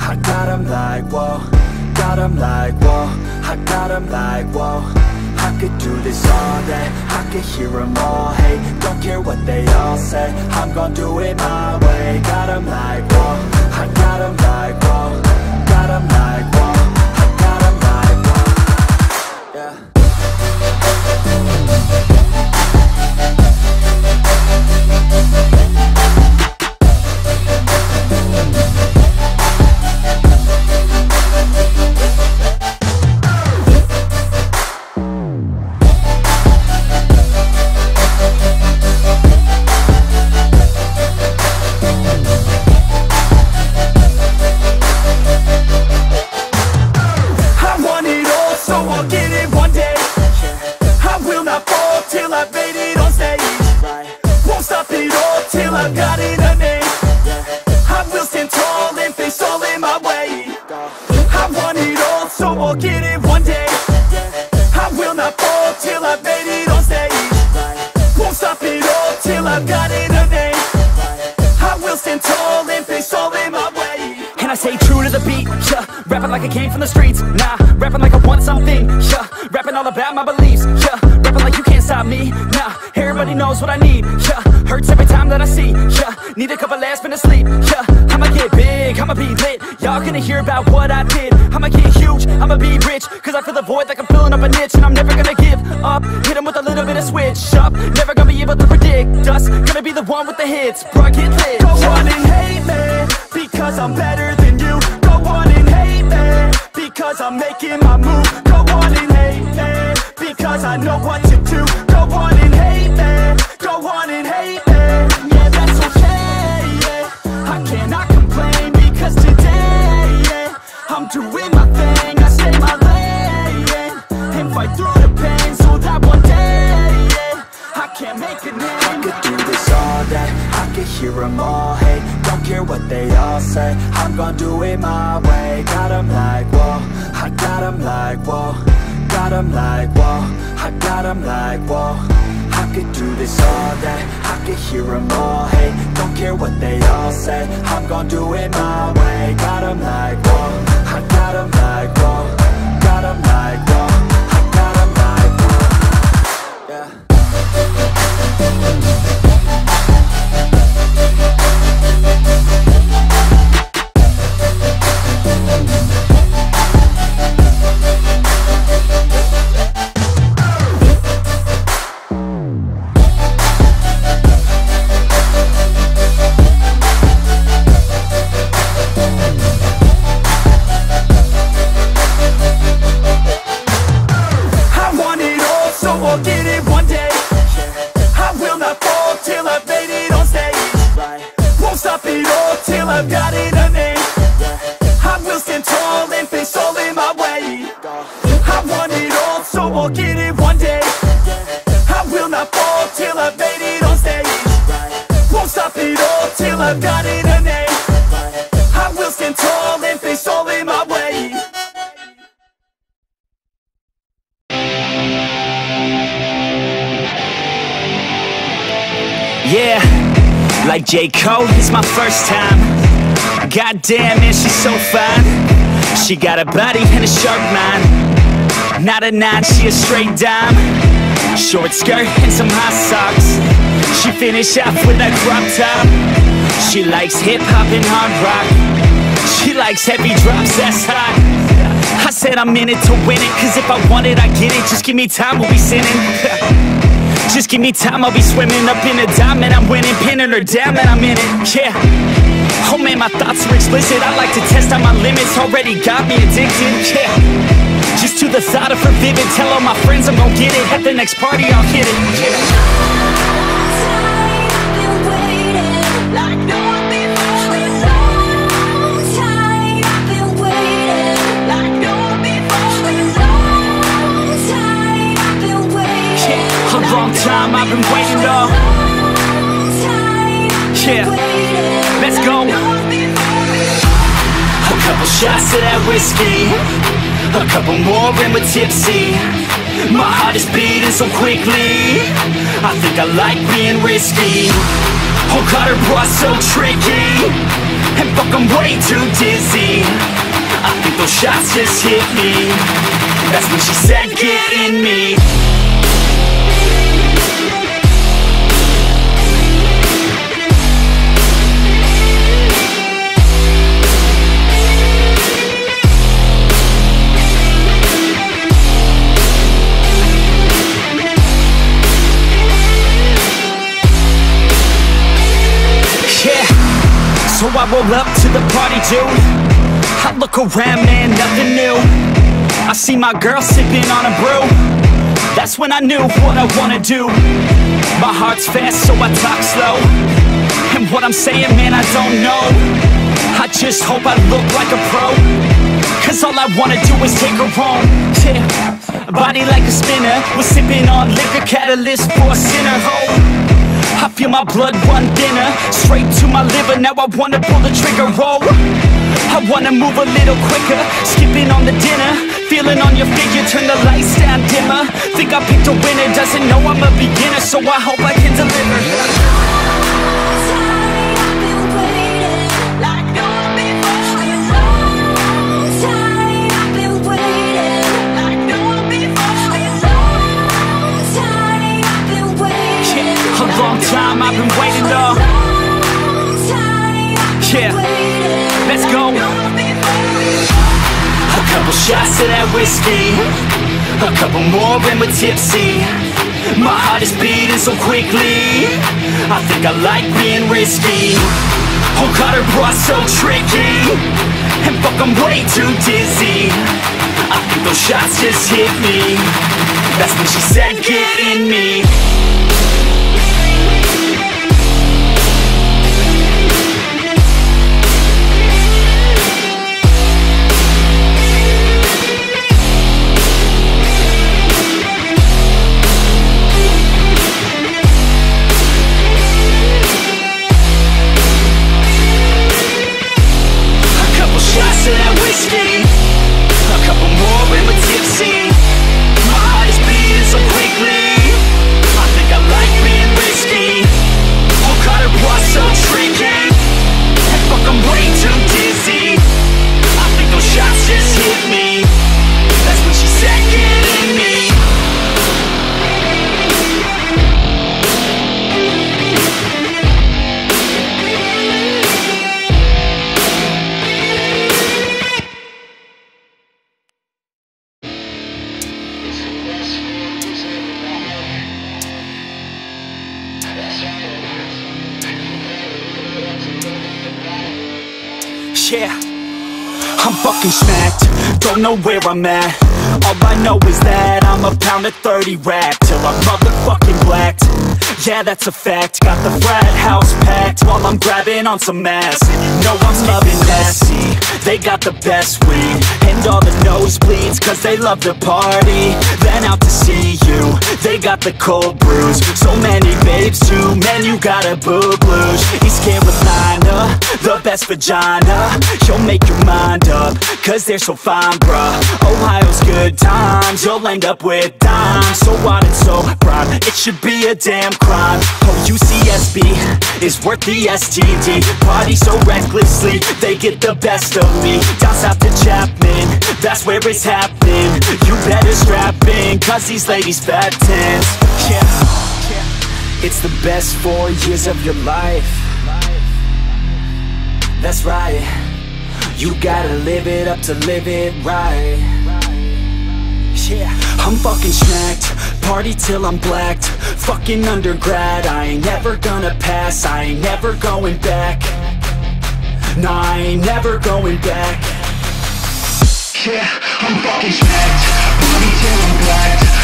I got got 'em like, whoa. Got Got 'em like, whoa. I got got 'em like, whoa. I could do this all day. I could hear them all hey. Don't care what they all say. I'm gon' do it my way. Got 'em like, whoa. I got like, whoa stay true to the beat, yeah. Rapping like I came from the streets, nah. Rapping like I want something, yeah. Rapping all about my beliefs, yeah. Rapping like you can't stop me, nah Everybody knows what I need, yeah. Hurts every time that I see, yeah. Need a couple last minutes sleep, yeah. I'ma get big, I'ma be lit. Y'all gonna hear about what I did. I'ma get huge, I'ma be rich. Cause I feel the void like I'm filling up a niche. And I'm never gonna give up. Hit Hit 'em with a little bit of switch up. Never gonna be able to predict us. Gonna be the one with the hits, bro, get lit. Go on and hate me. Because I'm better than you. Go on and hate me. Because I'm making my move. Go on and hate me. Because I know what to do. Go J. Cole, it's my first time. Goddamn, man, she's so fine. She got a body and a sharp mind. Not a nine, she a straight dime. Short skirt and some high socks. She finish off with a crop top. She She likes hip-hop and hard rock She likes heavy drops, that's hot I said I'm in it to win it Cause if I want it, I get it Just give me time, we'll be sinning Just give me time, I'll be swimming up in a diamond. I'm winning, pinning her down, and I'm in it, yeah. Oh man, my thoughts are explicit. I like to test out my limits. Already got me addicted, yeah. Just to the thought of her vivid. Tell all my friends I'm gon' get it. At the next party I'll hit it, yeah whiskey. A couple more and we're tipsy. My heart is beating so quickly. I think I like being risky. Oh God, her bras so tricky. And fuck, I'm way too dizzy. I think those shots just hit me. That's when she said, get in me roll up to the party, dude. I look around, man, nothing new. I see my girl sipping on a brew. That's when I knew what I wanna do. My heart's fast, so I talk slow. And what I'm saying, man, I don't know. I just hope I look like a pro. Cause all I wanna do is take her home. Yeah, body like a spinner. Was sipping on liquor catalyst for a sinner Oh I feel my blood run thinner Straight to my liver, now I wanna pull the trigger, roll I wanna move a little quicker Skipping on the dinner. Feeling on your figure, turn the lights down dimmer. Think I picked a winner, doesn't know I'm a beginner. So I hope I can deliver A couple more and we're tipsy. My heart is beating so quickly. I think I like being risky. Oh God, her bras so tricky. And fuck, I'm way too dizzy. I think those shots just hit me. That's when she said, get in me know where I'm at. All I know is that I'm a pound of 30 rap Till I'm motherfucking blacked Yeah, that's a fact, got the frat house packed While I'm grabbing on some ass. Know I'm loving messy They got the best weed And all the nosebleeds Cause they love to party. Then out to see you. They got the cold brews. So many babes too. Man, you gotta boo blues East Carolina The best vagina. You'll make your mind up Cause they're so fine, bruh. Ohio's good times. You'll end up with dimes. So odd and so prime. It should be a damn crime Oh, UCSB Is worth the STD Party so recklessly They get the best of me. Down south to Chapman That's where it's happening. You better strap in Cause these ladies fat tens Yeah. It's the best four years of your life. That's right. You gotta live it up to live it right Yeah I'm fucking smacked. Party till I'm blacked. Fucking undergrad. I ain't never gonna pass. I ain't never going back. Nah, I ain't never going back. Yeah, I'm fucking smacked. Party till I'm blacked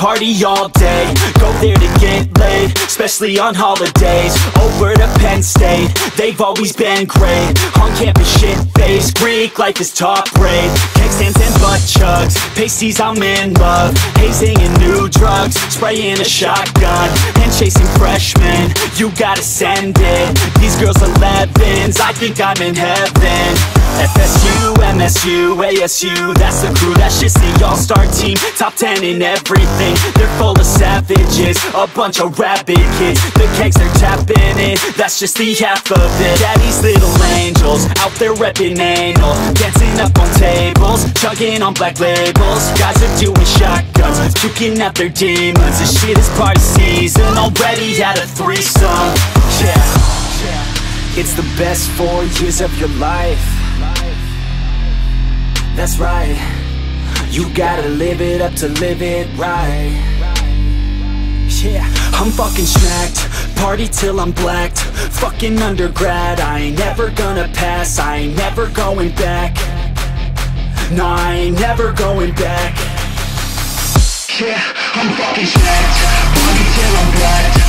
party all day. Go there to get laid, especially on holidays. Over to Penn State, they've always been great. On campus shit face, Greek life is top grade. Cake and butt chugs, pasties I'm in love. Hazing and new drugs, spraying a shotgun. And chasing freshmen, you gotta send it. These girls 11s, I think I'm in heaven. FSU, MSU, ASU, that's the crew, that's just the all-star team. Top 10 in everything, they're full of savages. A bunch of rabid kids, the kegs they're tapping in. That's just the half of it. Daddy's little angels, out there repping anal. Dancing up on tables, chugging on black labels. Guys are doing shotguns, puking out their demons. This shit is party season, already had a threesome. Yeah, it's the best four years of your life. That's right You gotta live it up to live it right. Yeah, I'm fucking smacked. Party till I'm blacked. Fucking undergrad. I ain't never gonna pass. I ain't never going back. Nah, I ain't never going back. Yeah, I'm fucking smacked. Party till I'm blacked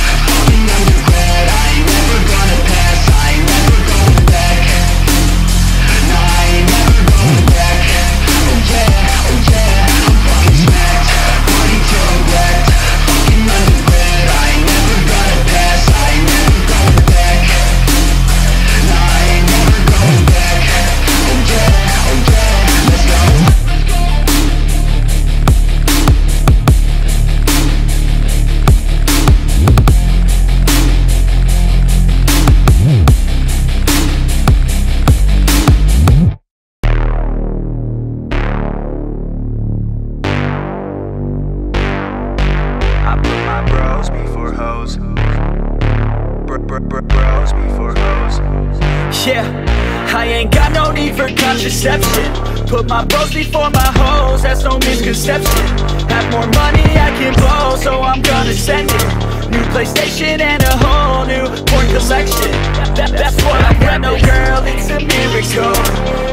contraception Put my bros before my hoes, that's no misconception. Have more money I can blow, so I'm gonna send it. New PlayStation and a whole new porn collection. That, That's what I got, no girl, it's a miracle.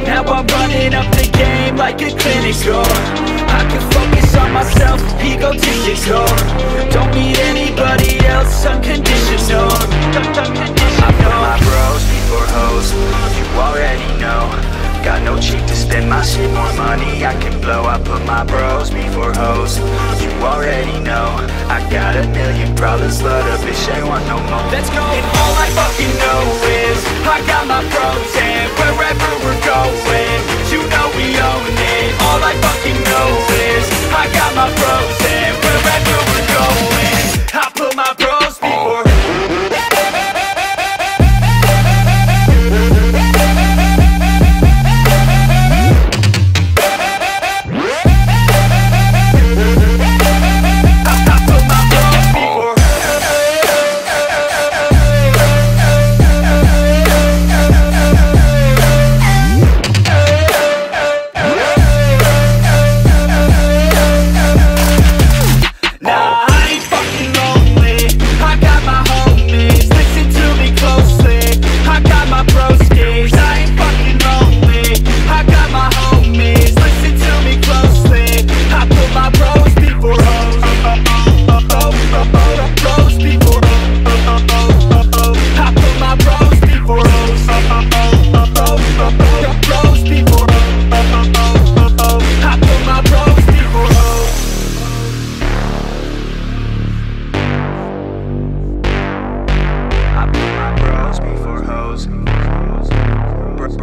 Now I'm running up the game like a clinic school I can focus on myself, egotistical Don't need anybody else, unconditional. I put my bros before hoes. You already know. Got no cheek to spend my shit, more money I can blow. I put my bros before hoes. You already know. I got a million problems, but a bitch ain't want no more. Let's go. And all I fucking know is I got my pros and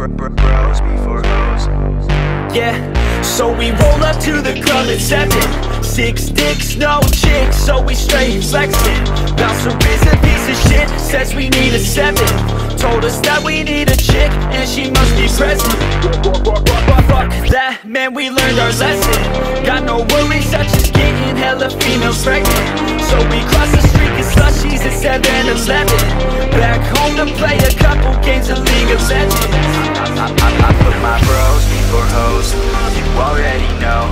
bros before. Yeah, so we roll up to the club at seven. Six dicks, no chicks, so we straight flexing. Bouncer is a piece of shit, says we need a seven. Told us that we need a chick, and she must be present. Fuck that, man, we learned our lesson. Got no worries, such as getting hella females pregnant. So we cross the street and slushies at 7-Eleven. Back home to play a couple games of League of Legends. I, put my bros before hoes, you already know.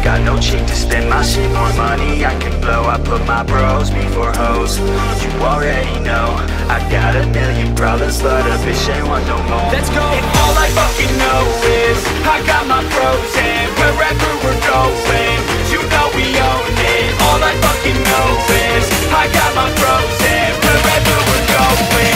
Got no cheek to spend my shit, more money I can blow. I put my bros before hoes, you already know. I got a million problems, but a bitch ain't want no more. Let's go! And all I fucking know is I got my pros and wherever we're going You know we own it. All I fucking know is I got my pros and wherever we're going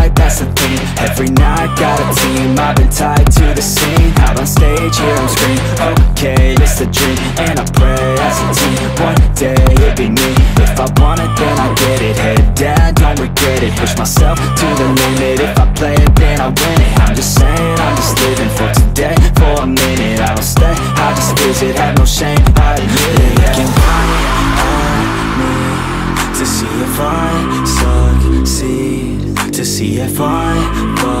I've been tied to the scene. Out on stage, hear them scream. Okay, it's a dream And I pray as a team. One day, it'll be me. If I want it, then I get it. Head down, don't regret it. Push myself to the limit. If I play it, then I win it. I'm just saying, I'm just living for today. For a minute, I don't stay. I just visit, have no shame I admit it. Looking right at me To see if I succeed. To see if I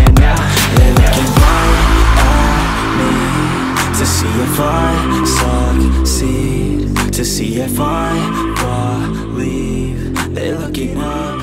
To see if I succeed To see if I believe They're looking up